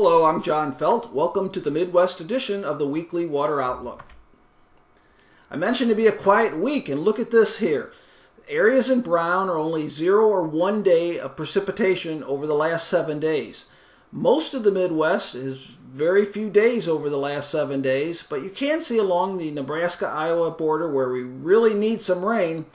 Hello, I'm John Feldt. Welcome to the Midwest edition of the Weekly Water Outlook. I mentioned to be a quiet week, and look at this here. Areas in brown are only zero or one day of precipitation over the last seven days. Most of the Midwest is very few days over the last seven days, but you can see along the Nebraska Iowa border where we really need some rain.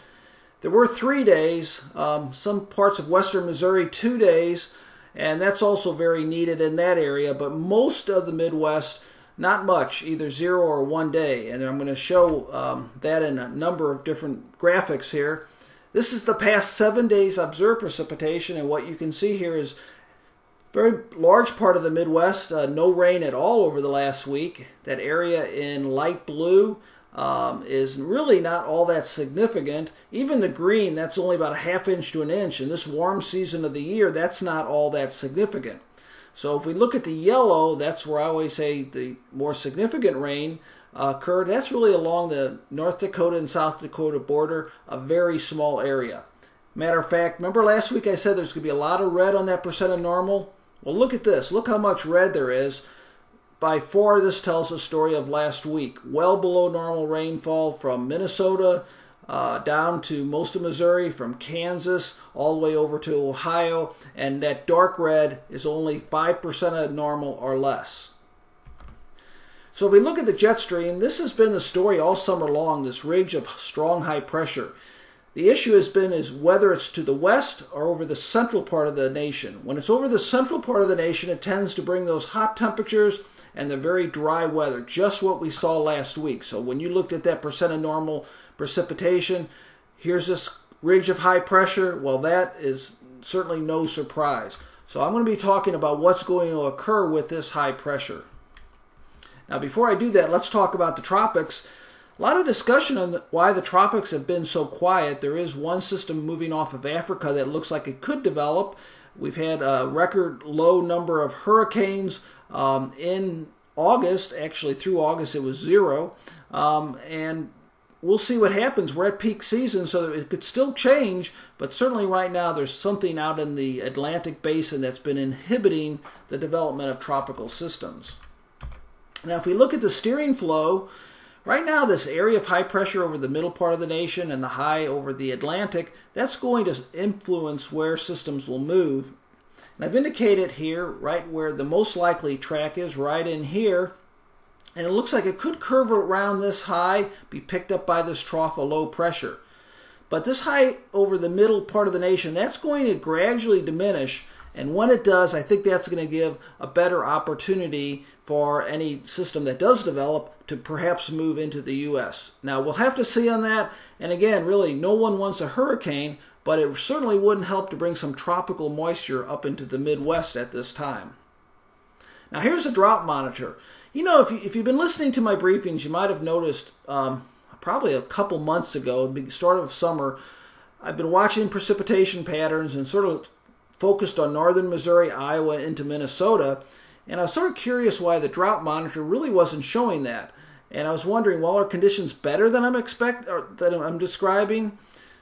There were three days, um, some parts of western Missouri, two days and that's also very needed in that area. But most of the Midwest, not much, either zero or one day. And I'm going to show um, that in a number of different graphics here. This is the past seven days observed precipitation, and what you can see here is very large part of the Midwest, uh, no rain at all over the last week. That area in light blue um, is really not all that significant. Even the green, that's only about a half inch to an inch. In this warm season of the year, that's not all that significant. So if we look at the yellow, that's where I always say the more significant rain uh, occurred. That's really along the North Dakota and South Dakota border, a very small area. Matter of fact, remember last week I said there's going to be a lot of red on that percent of normal? Well, look at this. Look how much red there is. By far, this tells a story of last week. Well below normal rainfall from Minnesota uh, down to most of Missouri, from Kansas all the way over to Ohio, and that dark red is only 5% of normal or less. So if we look at the jet stream, this has been the story all summer long, this ridge of strong high pressure. The issue has been is whether it's to the west or over the central part of the nation. When it's over the central part of the nation, it tends to bring those hot temperatures and the very dry weather, just what we saw last week. So when you looked at that percent of normal precipitation, here's this ridge of high pressure. Well, that is certainly no surprise. So I'm going to be talking about what's going to occur with this high pressure. Now, before I do that, let's talk about the tropics. A lot of discussion on why the tropics have been so quiet. There is one system moving off of Africa that looks like it could develop. We've had a record low number of hurricanes um, in August. Actually, through August, it was zero. Um, and we'll see what happens. We're at peak season, so it could still change, but certainly right now there's something out in the Atlantic basin that's been inhibiting the development of tropical systems. Now, if we look at the steering flow, Right now, this area of high pressure over the middle part of the nation and the high over the Atlantic, that's going to influence where systems will move. And I've indicated here, right where the most likely track is, right in here. And it looks like it could curve around this high, be picked up by this trough of low pressure. But this high over the middle part of the nation, that's going to gradually diminish and when it does, I think that's going to give a better opportunity for any system that does develop to perhaps move into the U.S. Now, we'll have to see on that. And again, really, no one wants a hurricane, but it certainly wouldn't help to bring some tropical moisture up into the Midwest at this time. Now, here's a drought monitor. You know, if, you, if you've been listening to my briefings, you might have noticed um, probably a couple months ago, the start of summer, I've been watching precipitation patterns and sort of focused on northern Missouri, Iowa, into Minnesota. And I was sort of curious why the drought monitor really wasn't showing that. And I was wondering, well, are conditions better than I'm expect or I'm describing?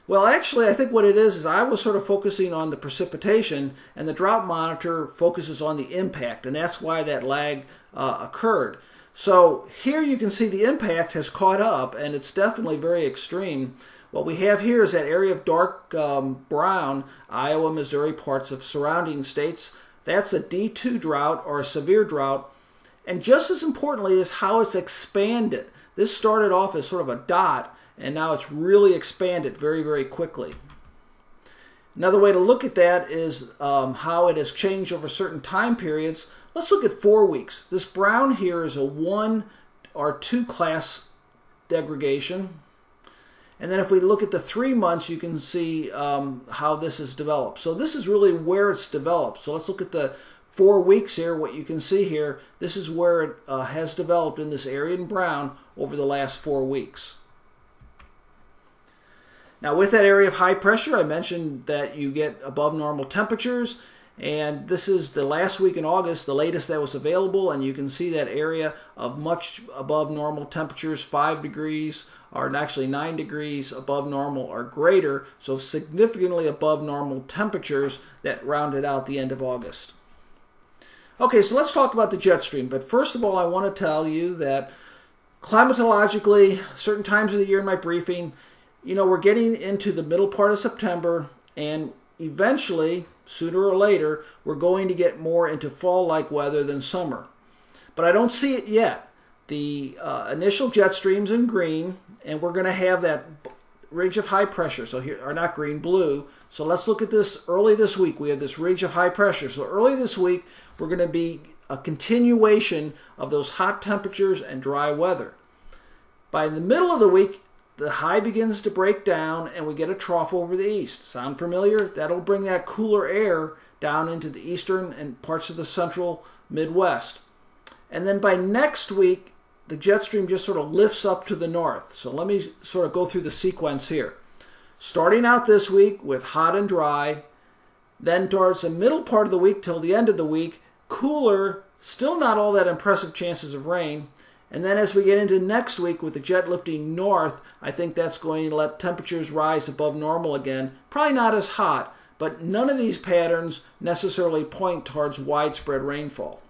Well, actually, I think what it is is I was sort of focusing on the precipitation, and the drought monitor focuses on the impact, and that's why that lag uh, occurred. So here you can see the impact has caught up, and it's definitely very extreme. What we have here is that area of dark um, brown, Iowa, Missouri, parts of surrounding states. That's a D2 drought or a severe drought. And just as importantly is how it's expanded. This started off as sort of a dot, and now it's really expanded very, very quickly. Another way to look at that is um, how it has changed over certain time periods. Let's look at four weeks. This brown here is a one or two class degradation. And then if we look at the three months, you can see um, how this has developed. So this is really where it's developed. So let's look at the four weeks here. What you can see here, this is where it uh, has developed in this area in brown over the last four weeks. Now with that area of high pressure, I mentioned that you get above normal temperatures. And this is the last week in August, the latest that was available. And you can see that area of much above normal temperatures, 5 degrees, or actually 9 degrees above normal or greater, so significantly above normal temperatures that rounded out the end of August. Okay, so let's talk about the jet stream. But first of all, I want to tell you that climatologically, certain times of the year in my briefing, you know, we're getting into the middle part of September, and eventually, sooner or later, we're going to get more into fall like weather than summer. But I don't see it yet. The uh, initial jet stream's in green, and we're going to have that ridge of high pressure. So here are not green, blue. So let's look at this early this week. We have this ridge of high pressure. So early this week, we're going to be a continuation of those hot temperatures and dry weather. By the middle of the week, the high begins to break down and we get a trough over the east. Sound familiar? That'll bring that cooler air down into the eastern and parts of the central Midwest. And then by next week, the jet stream just sort of lifts up to the north. So let me sort of go through the sequence here. Starting out this week with hot and dry, then towards the middle part of the week till the end of the week, cooler, still not all that impressive chances of rain. And then as we get into next week with the jet lifting north, I think that's going to let temperatures rise above normal again. Probably not as hot, but none of these patterns necessarily point towards widespread rainfall.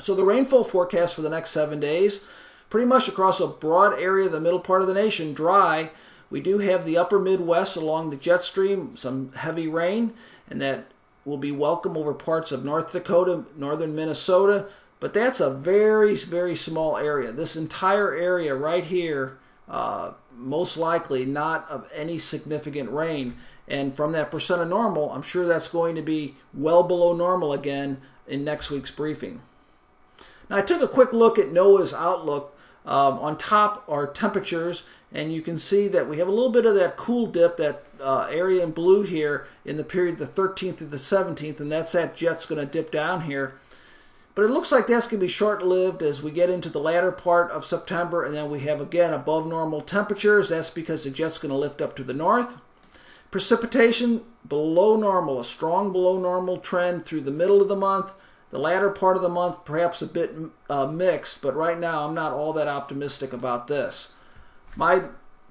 So the rainfall forecast for the next seven days, pretty much across a broad area of the middle part of the nation, dry. We do have the upper Midwest along the jet stream, some heavy rain, and that will be welcome over parts of North Dakota, northern Minnesota, but that's a very, very small area. This entire area right here, uh, most likely not of any significant rain. And from that percent of normal, I'm sure that's going to be well below normal again in next week's briefing. Now, I took a quick look at NOAA's outlook. Um, on top are temperatures, and you can see that we have a little bit of that cool dip, that uh, area in blue here in the period the 13th to the 17th, and that's that jet's going to dip down here. But it looks like that's going to be short-lived as we get into the latter part of September, and then we have, again, above normal temperatures. That's because the jet's going to lift up to the north. Precipitation below normal, a strong below normal trend through the middle of the month. The latter part of the month, perhaps a bit uh, mixed, but right now I'm not all that optimistic about this. My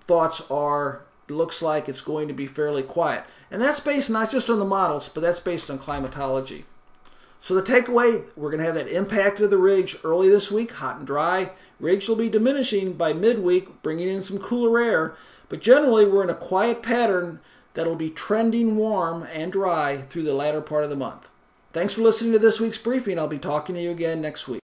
thoughts are looks like it's going to be fairly quiet. And that's based not just on the models, but that's based on climatology. So the takeaway, we're going to have that impact of the ridge early this week, hot and dry. Ridge will be diminishing by midweek, bringing in some cooler air. But generally, we're in a quiet pattern that'll be trending warm and dry through the latter part of the month. Thanks for listening to this week's briefing. I'll be talking to you again next week.